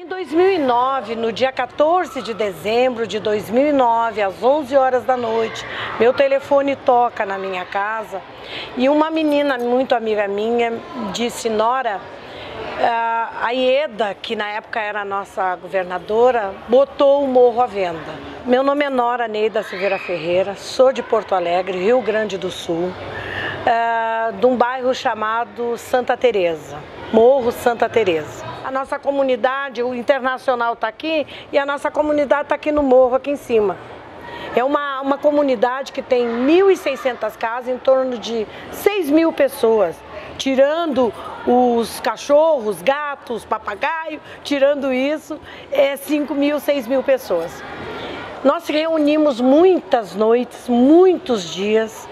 Em 2009, no dia 14 de dezembro de 2009, às 11 horas da noite, meu telefone toca na minha casa e uma menina muito amiga minha disse: Nora, a Ieda, que na época era nossa governadora, botou o morro à venda. Meu nome é Nora Neida Silveira Ferreira, sou de Porto Alegre, Rio Grande do Sul, de um bairro chamado Santa Teresa, Morro Santa Teresa. A nossa comunidade, o internacional está aqui e a nossa comunidade está aqui no morro, aqui em cima. É uma, uma comunidade que tem 1.600 casas, em torno de 6 mil pessoas, tirando os cachorros, gatos, papagaio, tirando isso, é 5 mil, 6 mil pessoas. Nós reunimos muitas noites, muitos dias,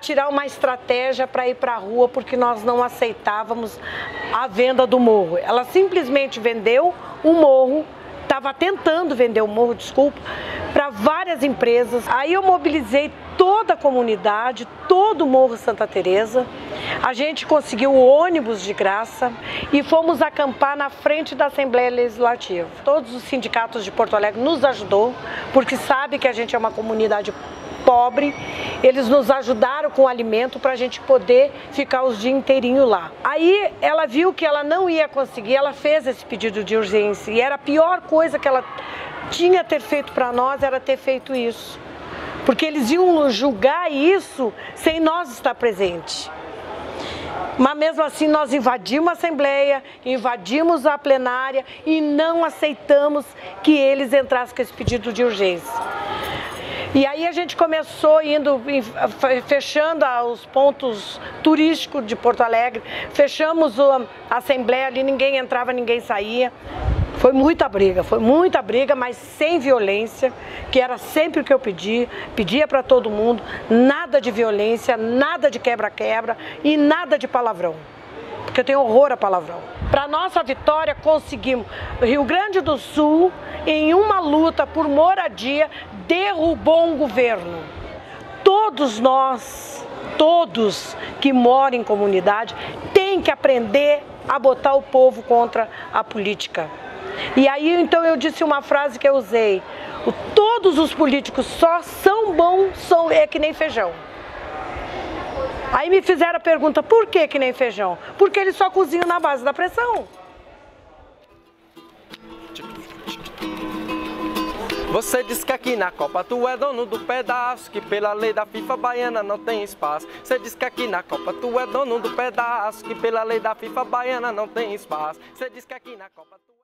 tirar uma estratégia para ir para a rua, porque nós não aceitávamos a venda do morro. Ela simplesmente vendeu o morro, estava tentando vender o morro, desculpa, para várias empresas. Aí eu mobilizei toda a comunidade, todo o Morro Santa Teresa. A gente conseguiu ônibus de graça e fomos acampar na frente da Assembleia Legislativa. Todos os sindicatos de Porto Alegre nos ajudou, porque sabe que a gente é uma comunidade pobre, eles nos ajudaram com alimento para a gente poder ficar os dias inteirinho lá. Aí ela viu que ela não ia conseguir, ela fez esse pedido de urgência e era a pior coisa que ela tinha ter feito para nós era ter feito isso. Porque eles iam julgar isso sem nós estar presente. Mas mesmo assim nós invadimos a Assembleia, invadimos a plenária e não aceitamos que eles entrassem com esse pedido de urgência. E aí a gente começou indo, fechando os pontos turísticos de Porto Alegre, fechamos a Assembleia ali, ninguém entrava, ninguém saía. Foi muita briga, foi muita briga, mas sem violência, que era sempre o que eu pedi, pedia para todo mundo, nada de violência, nada de quebra-quebra e nada de palavrão, porque eu tenho horror a palavrão. Para nossa vitória conseguimos Rio Grande do Sul em uma luta por moradia derrubou um governo. Todos nós, todos que moram em comunidade, têm que aprender a botar o povo contra a política. E aí então eu disse uma frase que eu usei: todos os políticos só são bons, são, é que nem feijão. Aí me fizeram a pergunta: por que que nem feijão? Porque eles só cozinham na base da pressão. Você diz que aqui na Copa tu é dono do pedaço, que pela lei da FIFA baiana não tem espaço. Você diz que aqui na Copa tu é dono do pedaço, que pela lei da FIFA baiana não tem espaço. Você diz que aqui na Copa tu